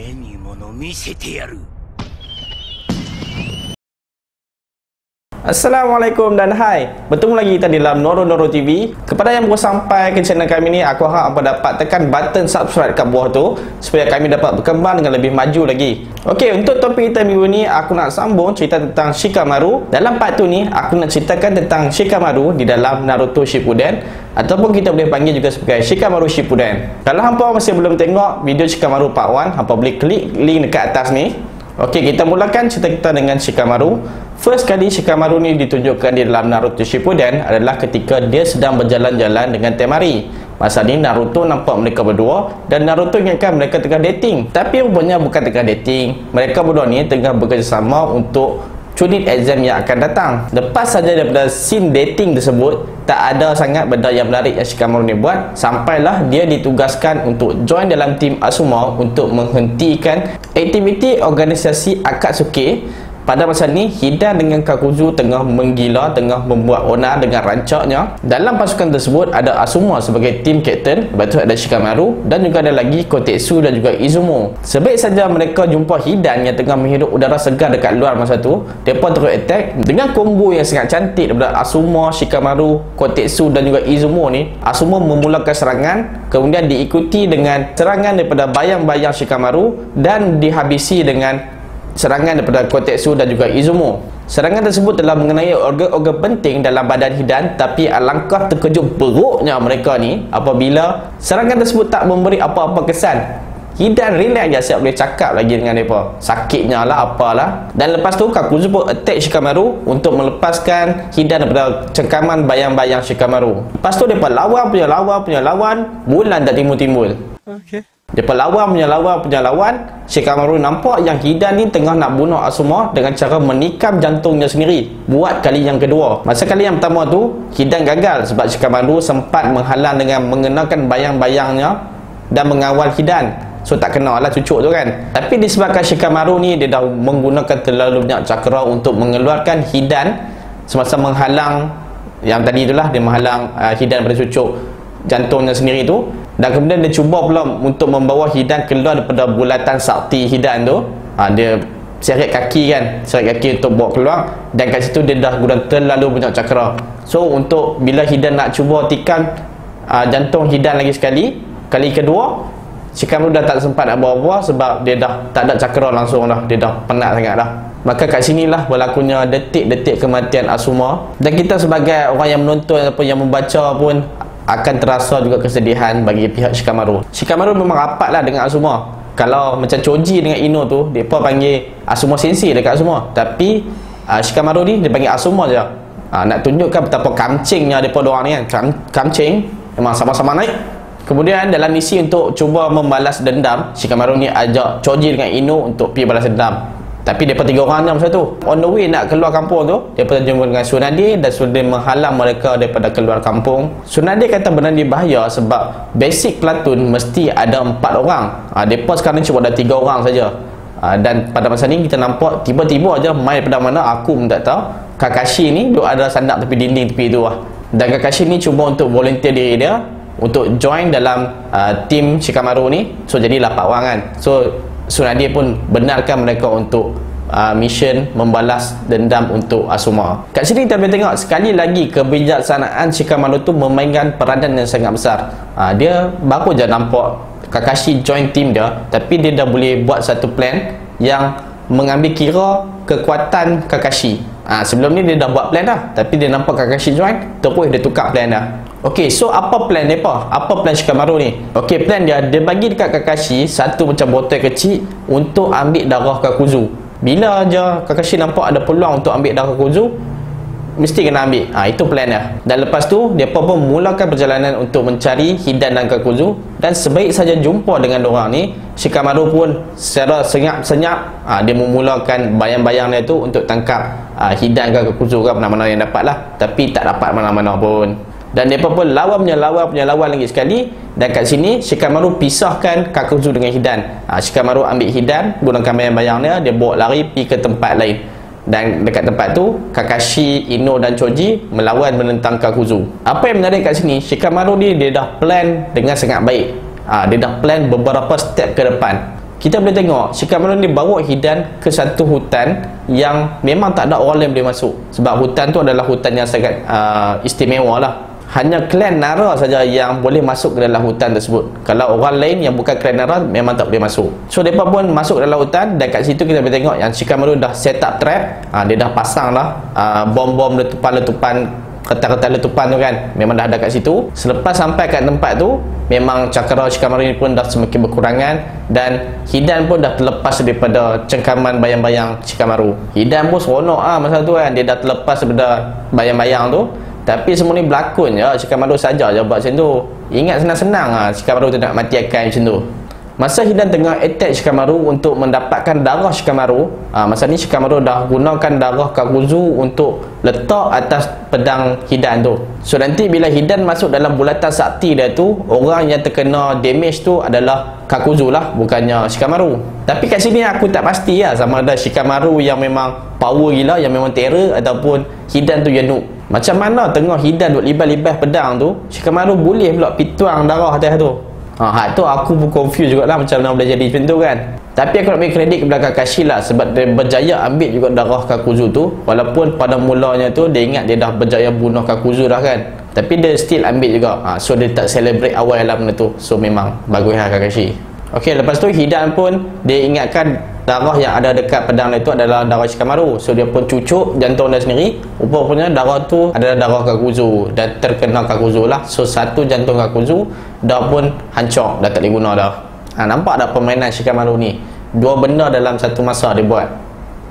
目に物見せてやる。Assalamualaikum dan hai. Bertemu lagi kita dalam Noro Noro TV Kepada yang baru sampai ke channel kami ni Aku harap anda dapat tekan button subscribe kat bawah tu Supaya kami dapat berkembang dengan lebih maju lagi. Ok, untuk topik kita minggu ni Aku nak sambung cerita tentang Shikamaru. Dalam part tu ni Aku nak ceritakan tentang Shikamaru Di dalam Naruto Shippuden Ataupun kita boleh panggil juga sebagai Shikamaru Shippuden. Kalau hampa masih belum tengok video Shikamaru part 1 Hampa boleh klik link dekat atas ni. Okey, kita mulakan cerita kita dengan Shikamaru. First kali Shikamaru ni ditunjukkan di dalam Naruto Shippuden adalah ketika dia sedang berjalan-jalan dengan Temari. Masa ni Naruto nampak mereka berdua dan Naruto ingatkan mereka tengah dating. Tapi rupanya bukan tengah dating. Mereka berdua ni tengah bekerjasama untuk cudit exam yang akan datang. Lepas saja daripada scene dating tersebut, tak ada sangat benda yang menarik yang Shikamaru ni buat sampailah dia ditugaskan untuk join dalam tim Asuma untuk menghentikan aktiviti organisasi Akatsuki pada masa ni Hidan dengan Kakuzu tengah menggila tengah membuat onar dengan rancaknya. Dalam pasukan tersebut ada Asuma sebagai tim captain lepas tu ada Shikamaru dan juga ada lagi Kotetsu dan juga Izumo. Sebaik saja mereka jumpa Hidan yang tengah menghirup udara segar dekat luar masa tu mereka terus attack dengan combo yang sangat cantik daripada Asuma, Shikamaru, Kotetsu dan juga Izumo ni. Asuma memulakan serangan kemudian diikuti dengan serangan daripada bayang-bayang Shikamaru dan dihabisi dengan serangan daripada Kotetsu dan juga Izumo. Serangan tersebut telah mengenai organ-organ penting dalam badan Hidan tapi alangkah terkejut beruknya mereka ni apabila serangan tersebut tak memberi apa-apa kesan. Hidan relax je siap boleh cakap lagi dengan mereka. Sakitnya lah apalah. Dan lepas tu Kakuzu pun attack Shikamaru untuk melepaskan Hidan daripada cengkaman bayang-bayang Shikamaru. Lepas tu mereka lawan punya lawan punya lawan bulan tak timbul-timbul. Okay. Dia lawan punya lawan punya lawan Shikamaru nampak yang Hidan ni tengah nak bunuh Asuma dengan cara menikam jantungnya sendiri. Buat kali yang kedua. Masa kali yang pertama tu Hidan gagal sebab Shikamaru sempat menghalang dengan mengenakan bayang-bayangnya dan mengawal Hidan. So tak kena lah cucuk tu kan. Tapi disebabkan Shikamaru ni dia dah menggunakan terlalu banyak cakra untuk mengeluarkan Hidan semasa menghalang yang tadi itulah dia menghalang uh, Hidan pada cucuk jantungnya sendiri tu dan kemudian dia cuba pula untuk membawa hidan keluar daripada bulatan sakti hidan tu. Ha, dia seret kaki kan seret kaki untuk bawa keluar. Dan kat situ dia dah guna terlalu banyak cakra. So untuk bila hidan nak cuba tikam uh, jantung hidan lagi sekali. Kali kedua Shikamaru dah tak sempat nak bawa-bawa sebab dia dah tak ada cakra langsung dah. Dia dah penat sangat dah. Maka kat sinilah berlakunya detik-detik kematian Asuma. Dan kita sebagai orang yang menonton ataupun yang membaca pun akan terasa juga kesedihan bagi pihak Shikamaru. Shikamaru memang rapat lah dengan Asuma. Kalau macam Choji dengan Ino tu, pun panggil Asuma Sensei dekat Asuma. Tapi uh, Shikamaru ni dia panggil Asuma je. Uh, nak tunjukkan betapa kamcingnya mereka dua ni kan. Kam, kamcing, memang sama-sama naik. Kemudian dalam misi untuk cuba membalas dendam, Shikamaru ni ajak Choji dengan Ino untuk pergi balas dendam. Tapi mereka tiga orang je masa tu On the way nak keluar kampung tu Mereka jumpa dengan Sunadi Dan Sunadi menghalang mereka daripada keluar kampung. Sunadi kata benar dia bahaya Sebab basic platoon mesti ada empat orang. Ha, Mereka sekarang cuma ada tiga orang saja. Ha, dan pada masa ni kita nampak Tiba-tiba aja main pada mana aku pun tak tahu. Kakashi ni duk ada sandak tepi dinding tepi tu lah. Dan Kakashi ni cuba untuk volunteer diri dia Untuk join dalam uh, tim Shikamaru ni. So jadi 8 orang kan. So Sunadi pun benarkan mereka untuk uh, mission membalas dendam untuk Asuma. Kat sini kita boleh tengok sekali lagi kebijaksanaan Shikamaru tu memainkan peranan yang sangat besar. Uh, dia baru je nampak Kakashi join team dia tapi dia dah boleh buat satu plan yang mengambil kira kekuatan Kakashi. Ha, sebelum ni dia dah buat plan dah tapi dia nampak Kakashi join terus dia tukar plan dah ok so apa plan dia apa plan Shikamaru ni? Ok plan dia dia bagi dekat Kakashi satu macam botol kecil untuk ambil darah Kakuzu. Bila aja Kakashi nampak ada peluang untuk ambil darah Kakuzu mesti kena ambil. Ha, itu plan dia. Dan lepas tu dia pun mulakan perjalanan untuk mencari Hidan dan Kakuzu. Dan sebaik saja jumpa dengan orang ni Shikamaru pun secara senyap-senyap ha, dia memulakan bayang-bayang dia tu untuk tangkap ha, Hidan ke Kakuzu ke mana-mana yang dapat lah tapi tak dapat mana-mana pun dan dia pun lawan punya lawan punya lawan lagi sekali. Dan kat sini Shikamaru pisahkan Kakuzu dengan Hidan. Ha, Shikamaru ambil Hidan gunakan bayang-bayang dia dia bawa lari pergi ke tempat lain. Dan dekat tempat tu Kakashi, Ino dan Choji melawan menentang Kakuzu apa yang menarik kat sini Shikamaru ni dia dah plan dengan sangat baik. Ha, dia dah plan beberapa step ke depan. Kita boleh tengok Shikamaru ni bawa Hidan ke satu hutan yang memang tak ada orang lain boleh masuk. Sebab hutan tu adalah hutan yang sangat uh, istimewa lah hanya klan Nara saja yang boleh masuk ke dalam hutan tersebut. Kalau orang lain yang bukan klan Nara memang tak boleh masuk. So mereka pun masuk dalam hutan dan kat situ kita boleh tengok yang Shikamaru dah set up trap. Uh, dia dah pasang lah uh, bom-bom letupan-letupan kertas-kertas letupan tu kan. Memang dah ada kat situ. Selepas sampai kat tempat tu memang cakra Shikamaru ni pun dah semakin berkurangan dan Hidan pun dah terlepas daripada cengkaman bayang-bayang Shikamaru. Hidan pun seronok ah masa tu kan. Dia dah terlepas daripada bayang-bayang tu tapi semua ni berlakon je. Shikamaru saja je buat macam tu. Ingat senang-senang ah Shikamaru tu nak mati akan macam tu. Masa Hidan tengah attack Shikamaru untuk mendapatkan darah Shikamaru ha, Masa ni Shikamaru dah gunakan darah Kakuzu untuk letak atas pedang Hidan tu. So nanti bila Hidan masuk dalam bulatan sakti dia tu Orang yang terkena damage tu adalah Kakuzu lah bukannya Shikamaru Tapi kat sini aku tak pasti lah sama ada Shikamaru yang memang power gila Yang memang terror ataupun Hidan tu yang noob Macam mana tengah Hidan duk libas-libas pedang tu Shikamaru boleh pula pituang darah atas tu Ha, hak tu aku pun confused jugalah macam mana boleh jadi macam tu kan. Tapi aku nak bagi kredit kepada Kakashi lah sebab dia berjaya ambil juga darah Kakuzu tu walaupun pada mulanya tu dia ingat dia dah berjaya bunuh Kakuzu dah kan. Tapi dia still ambil juga. Ha, so dia tak celebrate awal dalam benda tu. So memang bagus lah Kakashi. Okey, lepas tu Hidan pun dia ingatkan darah yang ada dekat pedang itu adalah darah Shikamaru so dia pun cucuk jantung dia sendiri. Rupanya darah tu adalah darah Kakuzu dan terkena Kakuzu lah. So satu jantung Kakuzu dah pun hancur. Dah tak boleh guna dah. Ha, nampak tak permainan Shikamaru ni? Dua benda dalam satu masa dia buat.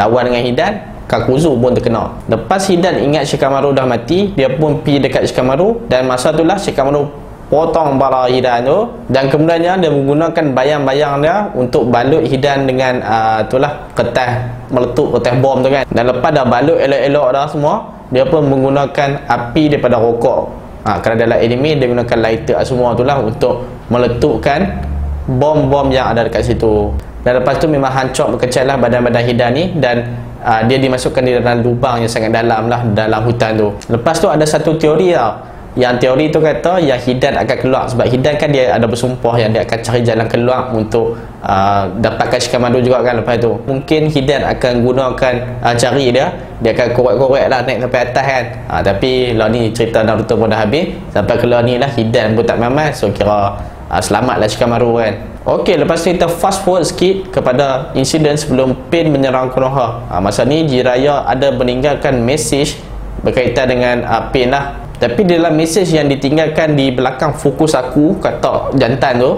Lawan dengan Hidan Kakuzu pun terkena. Lepas Hidan ingat Shikamaru dah mati dia pun pergi dekat Shikamaru dan masa tu lah Shikamaru potong bala hidan tu. Dan kemudiannya dia menggunakan bayang-bayang dia untuk balut hidan dengan uh, itulah kertas meletup kertas bom tu kan. Dan lepas dah balut elok-elok dah semua dia pun menggunakan api daripada rokok. Ha, kerana dalam anime dia menggunakan lighter semua tu lah untuk meletupkan bom-bom yang ada dekat situ. Dan lepas tu memang hancur berkecil lah badan-badan hidan ni dan uh, dia dimasukkan di dalam lubang yang sangat dalam lah dalam hutan tu. Lepas tu ada satu teori tau yang teori tu kata yang Hidan akan keluar. Sebab Hidan kan dia ada bersumpah yang dia akan cari jalan keluar untuk uh, dapatkan Shikamaru juga kan lepas tu. Mungkin Hidan akan gunakan uh, cari dia. Dia akan korek-korek lah naik sampai atas kan. Uh, tapi lah ni cerita Naruto pun dah habis. Sampai keluar ni lah Hidan pun tak mamat so kira uh, selamat lah kan. Ok lepas tu kita fast forward sikit kepada insiden sebelum Pain menyerang Konoha. Uh, masa ni Jiraya ada meninggalkan message berkaitan dengan uh, Pain lah tapi dalam mesej yang ditinggalkan di belakang fokus aku kata jantan tu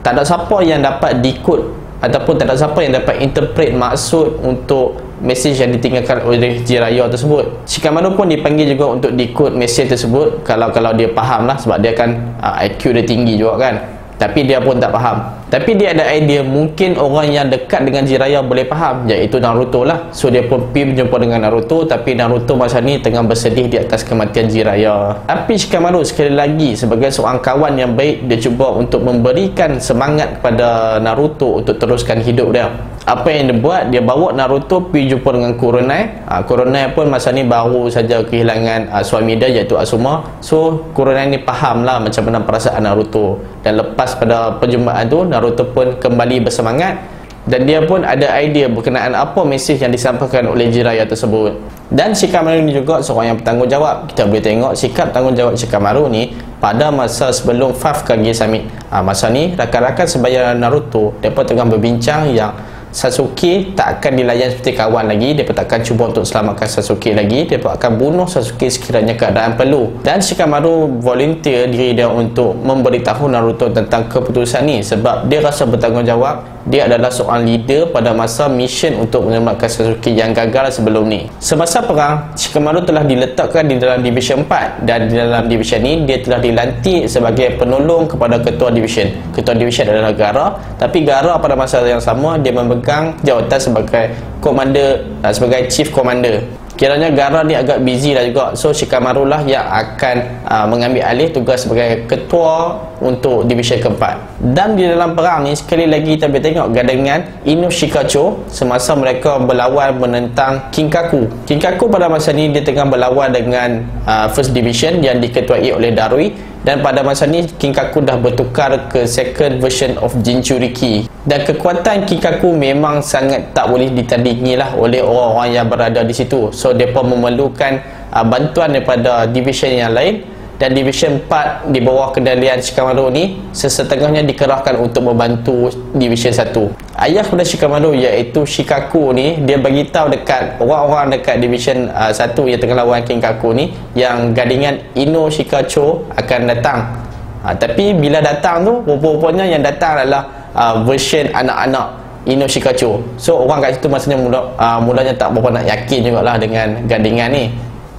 tak ada siapa yang dapat decode ataupun tak ada siapa yang dapat interpret maksud untuk mesej yang ditinggalkan oleh Jiraya tersebut. Shikamaru pun dipanggil juga untuk decode mesej tersebut. Kalau kalau dia faham lah sebab dia kan uh, IQ dia tinggi juga kan. Tapi dia pun tak faham tapi dia ada idea mungkin orang yang dekat dengan Jiraiya boleh faham iaitu Naruto lah. So dia pun pergi berjumpa dengan Naruto tapi Naruto masa ni tengah bersedih di atas kematian Jiraiya tapi Shikamaru sekali lagi sebagai seorang kawan yang baik dia cuba untuk memberikan semangat kepada Naruto untuk teruskan hidup dia. Apa yang dia buat dia bawa Naruto pergi jumpa dengan Kuronai. Ha, Kuronai pun masa ni baru saja kehilangan uh, suami dia iaitu Asuma. So Kuronai ni faham lah macam mana perasaan Naruto. Dan lepas pada perjumpaan tu Naruto pun kembali bersemangat dan dia pun ada idea berkenaan apa mesej yang disampaikan oleh Jiraiya tersebut. Dan Shikamaru ni juga seorang yang bertanggungjawab. Kita boleh tengok sikap tanggungjawab Shikamaru ni pada masa sebelum Faf Kage Summit. Ha, masa ni rakan-rakan sebaya Naruto mereka tengah berbincang yang Sasuke tak akan dilayan seperti kawan lagi. Dia tak akan cuba untuk selamatkan Sasuke lagi. Dia akan bunuh Sasuke sekiranya keadaan perlu. Dan Shikamaru volunteer diri dia untuk memberitahu Naruto tentang keputusan ni sebab dia rasa bertanggungjawab dia adalah seorang leader pada masa mission untuk menyelamatkan Sasuke yang gagal sebelum ni. Semasa perang, Shikamaru telah diletakkan di dalam Division 4 dan di dalam Division ni dia telah dilantik sebagai penolong kepada Ketua Division. Ketua Division adalah Gara, tapi Gara pada masa yang sama dia memegang jawatan sebagai Commander uh, sebagai Chief Commander kiranya Gara ni agak busy lah juga. So Shikamaru lah yang akan uh, mengambil alih tugas sebagai ketua untuk division keempat. Dan di dalam perang ni sekali lagi kita boleh tengok gadangan Inu Shikacho semasa mereka berlawan menentang Kinkaku Kinkaku pada masa ni dia tengah berlawan dengan uh, first division yang diketuai oleh Darui dan pada masa ni Kinkaku dah bertukar ke second version of Jinchuriki dan kekuatan Kinkaku memang sangat tak boleh ditandingi lah oleh orang-orang yang berada di situ. So mereka memerlukan uh, bantuan daripada division yang lain dan Division 4 di bawah kendalian Shikamaru ni sesetengahnya dikerahkan untuk membantu Division 1 ayah kepada Shikamaru iaitu Shikaku ni dia bagi tahu dekat orang-orang dekat Division uh, 1 yang tengah lawan Kinkaku ni yang gadingan Ino Shikacho akan datang. Uh, tapi bila datang tu rupa-rupanya yang datang adalah uh, version anak-anak Ino Shikacho. So orang kat situ maksudnya mula, uh, mulanya tak berapa nak yakin jugalah dengan gadingan ni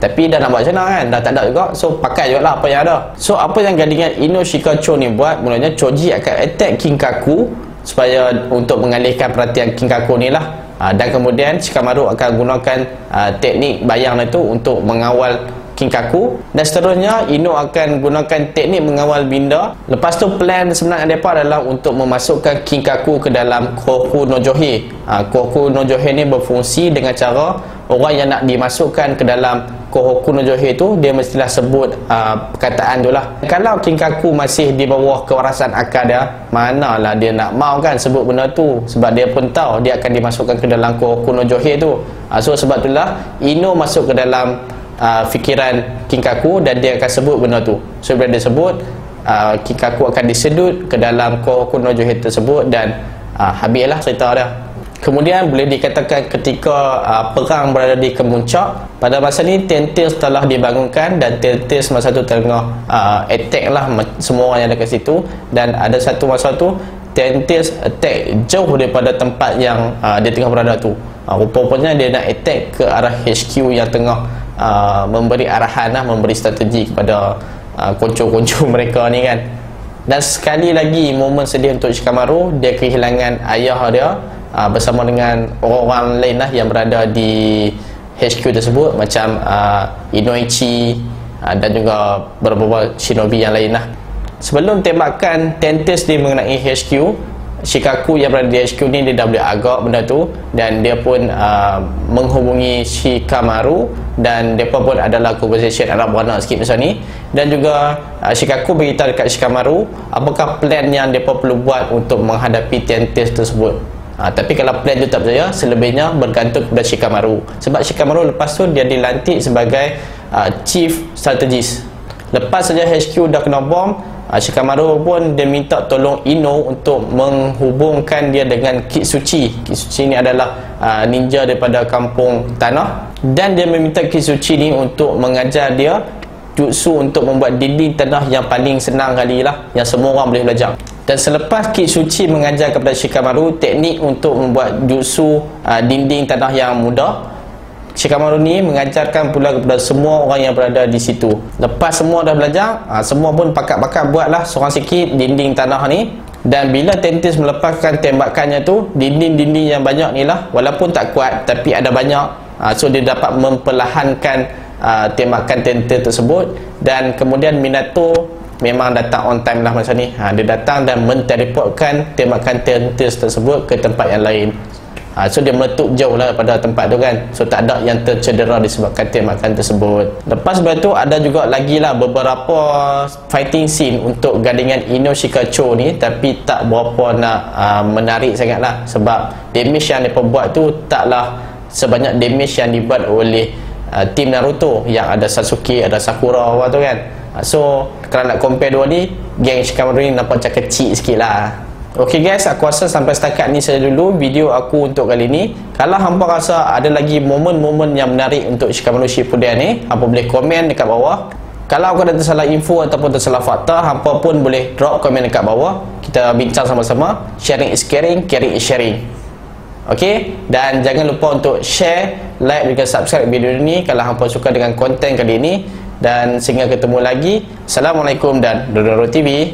tapi dah nak buat macam kan? Dah tak ada juga. So pakai juga lah apa yang ada. So apa yang gadingan Ino Shikacho ni buat mulanya Choji akan attack Kinkaku supaya untuk mengalihkan perhatian Kinkaku ni lah. Uh, dan kemudian Shikamaru akan gunakan uh, teknik bayang itu untuk mengawal Kinkaku dan seterusnya Ino akan gunakan teknik mengawal Binda. Lepas tu plan sebenarnya mereka adalah untuk memasukkan Kinkaku ke dalam Koku no uh, Koku no ni berfungsi dengan cara orang yang nak dimasukkan ke dalam Kohoku no Johe tu dia mestilah sebut uh, perkataan tu lah. Kalau Kinkaku masih di bawah kewarasan akal dia manalah dia nak mau kan sebut benda tu. Sebab dia pun tahu dia akan dimasukkan ke dalam Kohoku no Johe tu. Uh, so sebab itulah Ino masuk ke dalam uh, fikiran Kinkaku dan dia akan sebut benda tu. So bila dia sebut uh, Kinkaku akan disedut ke dalam Kohoku no Johe tersebut dan uh, habislah cerita dia Kemudian boleh dikatakan ketika uh, perang berada di kemuncak pada masa ni Tentis telah dibangunkan dan Tentis masa tu tengah uh, attack lah semua orang yang ada kat situ. Dan ada satu masa tu Tentis attack jauh daripada tempat yang uh, dia tengah berada tu. Uh, rupa-rupanya dia nak attack ke arah HQ yang tengah uh, memberi arahan lah, memberi strategi kepada uh, konco-konco mereka ni kan. Dan sekali lagi momen sedih untuk Shikamaru dia kehilangan ayah dia uh, bersama dengan orang-orang lain lah yang berada di HQ tersebut macam uh, Inoichi uh, dan juga beberapa shinobi yang lain lah. Sebelum tembakan Tentis ni mengenai HQ Shikaku yang berada di HQ ni dia dah boleh agak benda tu dan dia pun uh, menghubungi Shikamaru dan mereka pun adalah conversation Arab beranak sikit macam ni. Dan juga uh, Shikaku beritahu dekat Shikamaru apakah plan yang mereka perlu buat untuk menghadapi Tentis tersebut Ha, tapi kalau plan tu tak berjaya, selebihnya bergantung kepada Shikamaru. Sebab Shikamaru lepas tu dia dilantik sebagai uh, chief strategist. Lepas saja HQ dah kena bom, uh, Shikamaru pun dia minta tolong Ino untuk menghubungkan dia dengan Kitsuchi. Kitsuchi ni adalah uh, ninja daripada kampung tanah dan dia meminta Kitsuchi ni untuk mengajar dia jutsu untuk membuat dinding tanah yang paling senang kali lah yang semua orang boleh belajar dan selepas Kitsuchi mengajar kepada Shikamaru teknik untuk membuat jutsu uh, dinding tanah yang mudah Shikamaru ni mengajarkan pula kepada semua orang yang berada di situ. Lepas semua dah belajar uh, semua pun pakat-pakat buatlah seorang sikit dinding tanah ni. Dan bila Tentis melepaskan tembakannya tu dinding-dinding yang banyak ni lah walaupun tak kuat tapi ada banyak. Uh, so dia dapat memperlahankan uh, tembakan Tentis tersebut. Dan kemudian Minato memang datang on time lah macam ni. Ha, dia datang dan menteleportkan tembakan tentis tersebut ke tempat yang lain. Ha, so dia meletup jauh lah pada tempat tu kan. So tak ada yang tercedera disebabkan tembakan tersebut. Lepas daripada tu ada juga lagi lah beberapa fighting scene untuk gadingan Ino Shikacho ni. Tapi tak berapa nak uh, menarik sangat lah. Sebab damage yang mereka buat tu taklah sebanyak damage yang dibuat oleh uh, tim Naruto. Yang ada Sasuke ada Sakura apa tu kan So kalau nak compare dua ni Geng Shikamaru ni nampak macam kecil sikit lah. Ok guys aku rasa sampai setakat ni saja dulu video aku untuk kali ni. Kalau hampa rasa ada lagi momen-momen yang menarik untuk Shikamaru Shippuden ni Hampa boleh komen dekat bawah. Kalau aku ada tersalah info ataupun tersalah fakta Hampa pun boleh drop komen dekat bawah. Kita bincang sama-sama Sharing is caring, caring is sharing. Ok dan jangan lupa untuk share, like dan subscribe video ni Kalau hampa suka dengan konten kali ni dan sehingga ketemu lagi. Assalamualaikum dan Dodoro TV